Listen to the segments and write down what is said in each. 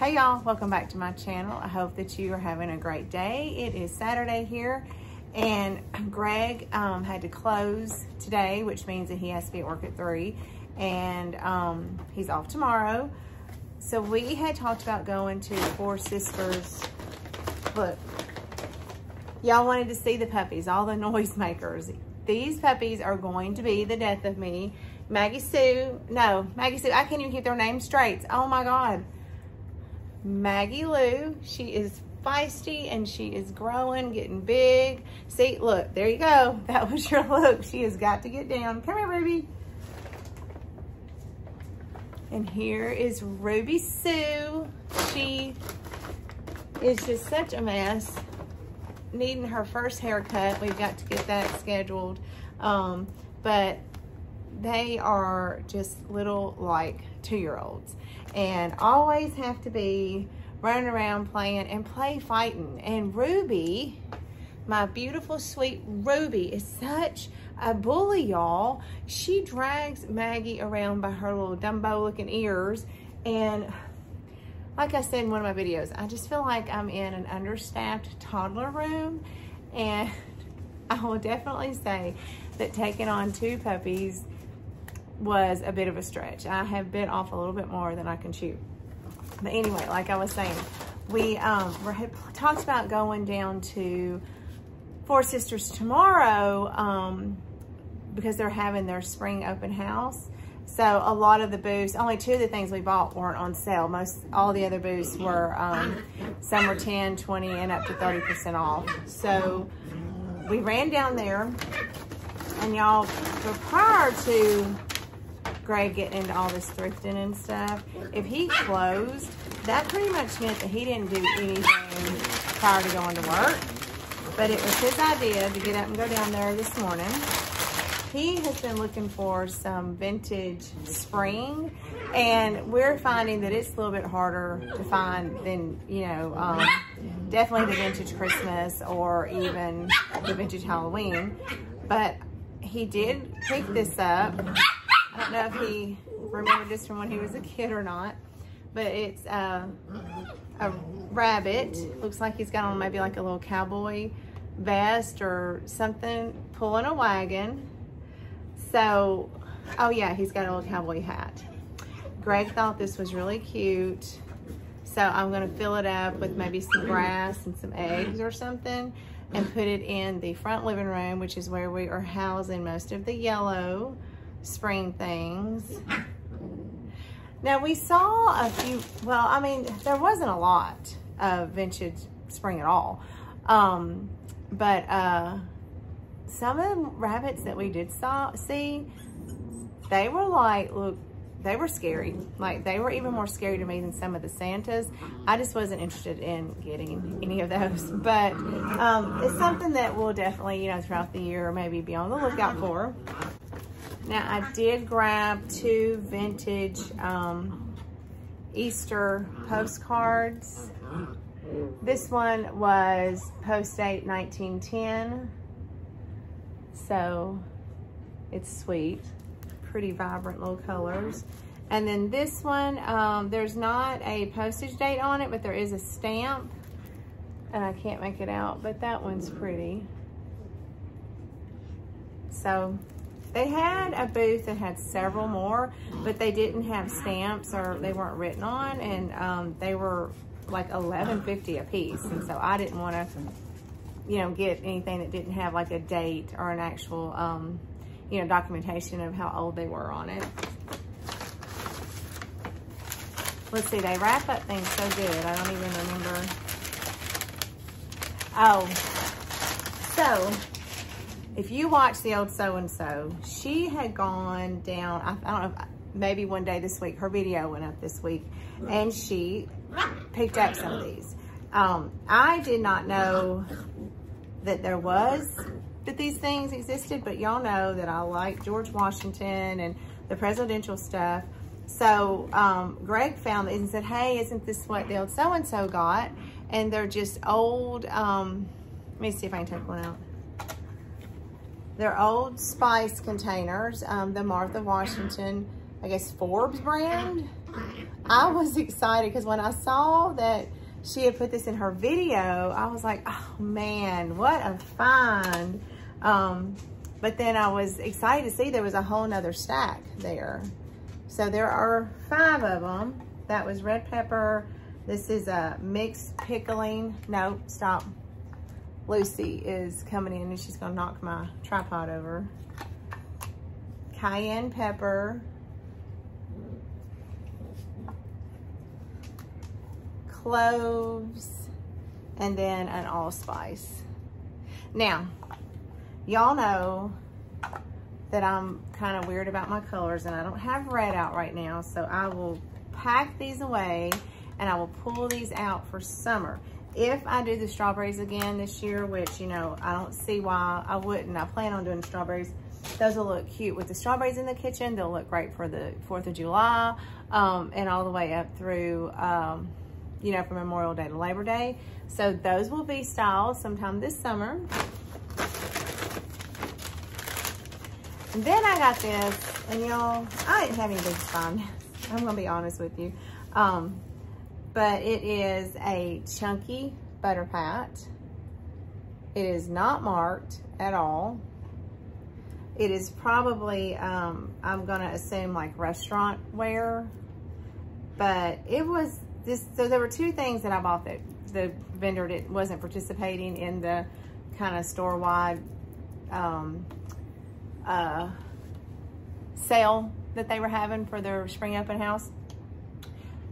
Hey y'all, welcome back to my channel. I hope that you are having a great day. It is Saturday here and Greg um, had to close today, which means that he has to be at work at three and um, he's off tomorrow. So we had talked about going to Four Sisters. Look, y'all wanted to see the puppies, all the noisemakers. These puppies are going to be the death of me. Maggie Sue, no, Maggie Sue, I can't even keep their names straight. Oh my God. Maggie Lou. She is feisty and she is growing, getting big. See, look, there you go. That was your look. She has got to get down. Come here, Ruby. And here is Ruby Sue. She is just such a mess. Needing her first haircut. We've got to get that scheduled. Um, but they are just little like two-year-olds and always have to be running around playing and play fighting. And Ruby, my beautiful, sweet Ruby, is such a bully, y'all. She drags Maggie around by her little Dumbo looking ears. And like I said in one of my videos, I just feel like I'm in an understaffed toddler room. And I will definitely say that taking on two puppies was a bit of a stretch. I have bit off a little bit more than I can chew. But anyway, like I was saying, we um, had talked about going down to Four Sisters tomorrow um, because they're having their spring open house. So a lot of the booths, only two of the things we bought weren't on sale. Most, all the other booths were, um, some were 10, 20, and up to 30% off. So we ran down there and y'all, prior to Greg getting into all this thrifting and stuff, if he closed, that pretty much meant that he didn't do anything prior to going to work. But it was his idea to get up and go down there this morning. He has been looking for some vintage spring and we're finding that it's a little bit harder to find than, you know, um, definitely the vintage Christmas or even the vintage Halloween. But he did pick this up don't know if he remembered this from when he was a kid or not, but it's uh, a rabbit. Looks like he's got on maybe like a little cowboy vest or something, pulling a wagon. So, oh yeah, he's got a little cowboy hat. Greg thought this was really cute. So I'm gonna fill it up with maybe some grass and some eggs or something and put it in the front living room, which is where we are housing most of the yellow spring things. Now we saw a few, well, I mean, there wasn't a lot of vintage spring at all. Um, but uh, some of the rabbits that we did saw, see, they were like, look, they were scary. Like they were even more scary to me than some of the Santas. I just wasn't interested in getting any of those, but um, it's something that we'll definitely, you know, throughout the year, maybe be on the lookout for. Now I did grab two vintage um, Easter postcards. This one was post date 1910. So it's sweet, pretty vibrant little colors. And then this one, um, there's not a postage date on it, but there is a stamp. And I can't make it out, but that one's pretty. So they had a booth that had several more, but they didn't have stamps or they weren't written on, and um, they were like eleven fifty a piece. And so I didn't want to, you know, get anything that didn't have like a date or an actual, um, you know, documentation of how old they were on it. Let's see, they wrap up things so good. I don't even remember. Oh, so if you watch the old so-and-so, she had gone down, I, I don't know, maybe one day this week, her video went up this week, and she picked up some of these. Um, I did not know that there was, that these things existed, but y'all know that I like George Washington and the presidential stuff. So um, Greg found these and said, hey, isn't this what the old so-and-so got? And they're just old, um, let me see if I can take one out. They're old spice containers, um, the Martha Washington, I guess Forbes brand. I was excited because when I saw that she had put this in her video, I was like, oh man, what a find. Um, but then I was excited to see there was a whole nother stack there. So there are five of them. That was red pepper. This is a mixed pickling. No, stop. Lucy is coming in and she's gonna knock my tripod over. Cayenne pepper. Cloves. And then an allspice. Now, y'all know that I'm kind of weird about my colors and I don't have red out right now. So I will pack these away and I will pull these out for summer. If I do the strawberries again this year, which, you know, I don't see why I wouldn't. I plan on doing strawberries. Those will look cute with the strawberries in the kitchen. They'll look great for the 4th of July um, and all the way up through, um, you know, from Memorial Day to Labor Day. So those will be styled sometime this summer. And then I got this, and y'all, I didn't have any big find. I'm gonna be honest with you. Um, but it is a chunky butter pat. It is not marked at all. It is probably, um, I'm gonna assume like restaurant wear, but it was this, so there were two things that I bought that the vendor did, wasn't participating in the kind of store-wide um, uh, sale that they were having for their spring open house.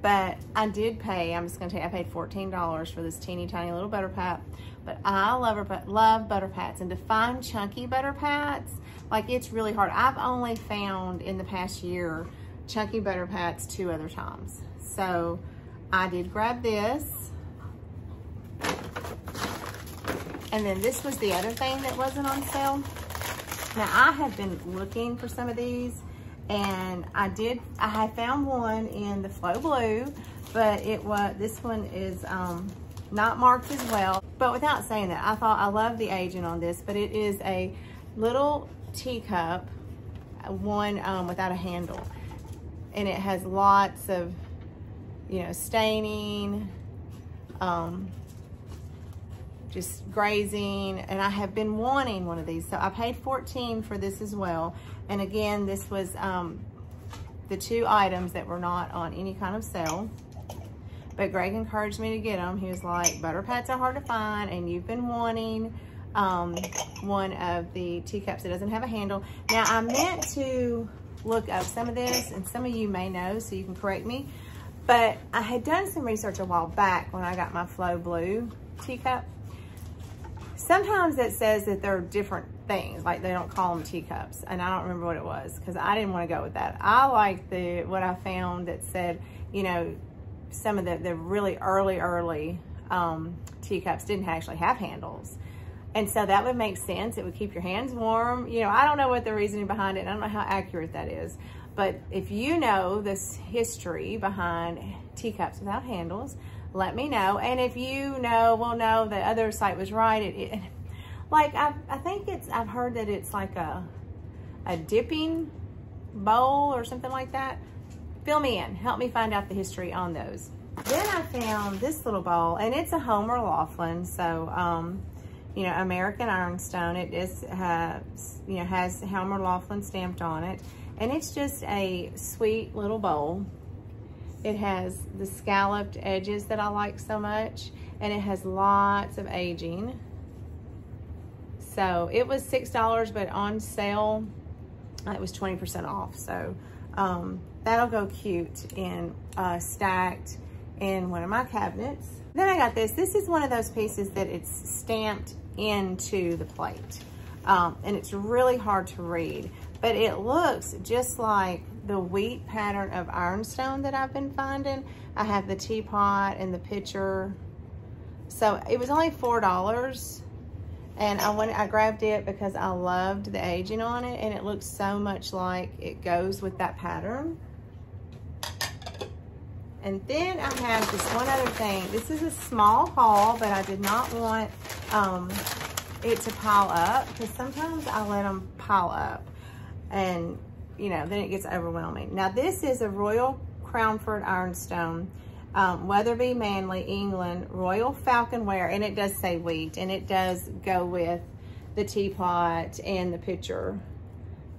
But I did pay, I'm just gonna tell you, I paid $14 for this teeny tiny little butter pat. But I love, love butter pats. And to find chunky butter pats, like it's really hard. I've only found in the past year chunky butter pats two other times. So I did grab this. And then this was the other thing that wasn't on sale. Now I have been looking for some of these and I did, I had found one in the Flow Blue, but it was, this one is um, not marked as well. But without saying that, I thought I love the agent on this, but it is a little teacup, one um, without a handle. And it has lots of, you know, staining, um, just crazing and I have been wanting one of these. So I paid 14 for this as well. And again, this was um, the two items that were not on any kind of sale. But Greg encouraged me to get them. He was like, butter pats are hard to find and you've been wanting um, one of the teacups that doesn't have a handle. Now I meant to look up some of this and some of you may know so you can correct me. But I had done some research a while back when I got my Flow Blue teacup Sometimes it says that they're different things, like they don't call them teacups, and I don't remember what it was because I didn't want to go with that. I like the what I found that said, you know, some of the, the really early, early um, teacups didn't actually have handles. And so that would make sense. It would keep your hands warm. You know, I don't know what the reasoning behind it. I don't know how accurate that is. But if you know this history behind teacups without handles, let me know. And if you know, well, no, the other site was right. It, it like, I, I think it's, I've heard that it's like a, a dipping bowl or something like that. Fill me in. Help me find out the history on those. Then I found this little bowl, and it's a Homer Laughlin. So, um, you know, American Ironstone. It is, you know, has Homer Laughlin stamped on it. And it's just a sweet little bowl. It has the scalloped edges that I like so much, and it has lots of aging. So it was $6, but on sale, it was 20% off. So um, that'll go cute in uh, stacked in one of my cabinets. Then I got this. This is one of those pieces that it's stamped into the plate. Um, and it's really hard to read, but it looks just like the wheat pattern of ironstone that I've been finding. I have the teapot and the pitcher. So it was only $4 and I went, I grabbed it because I loved the aging on it and it looks so much like it goes with that pattern. And then I have this one other thing. This is a small haul, but I did not want um, it to pile up because sometimes I let them pile up. And you know, then it gets overwhelming. Now this is a Royal Crownford Ironstone, um, Weatherby Hanley, England, Royal Falcon Ware, and it does say wheat, and it does go with the teapot and the pitcher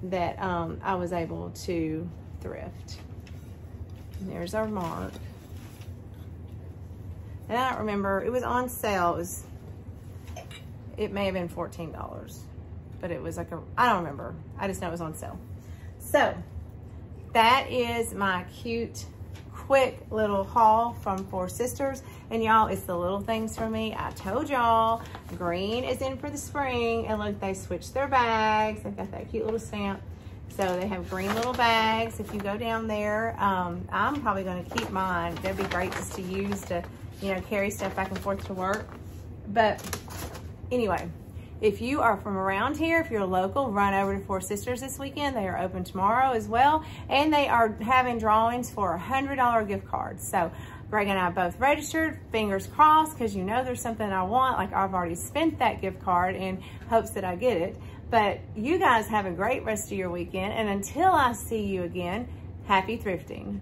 that um, I was able to thrift. And there's our mark. And I don't remember, it was on sale. It was, it may have been $14, but it was like a, I don't remember. I just know it was on sale. So that is my cute, quick little haul from Four Sisters. And y'all, it's the little things for me. I told y'all, green is in for the spring. And look, they switched their bags. They've got that cute little stamp. So they have green little bags. If you go down there, um, I'm probably gonna keep mine. That'd be great just to use to, you know, carry stuff back and forth to work. But anyway, if you are from around here, if you're local, run over to Four Sisters this weekend. They are open tomorrow as well. And they are having drawings for a $100 gift cards. So Greg and I both registered, fingers crossed, because you know there's something I want. Like I've already spent that gift card in hopes that I get it. But you guys have a great rest of your weekend. And until I see you again, happy thrifting.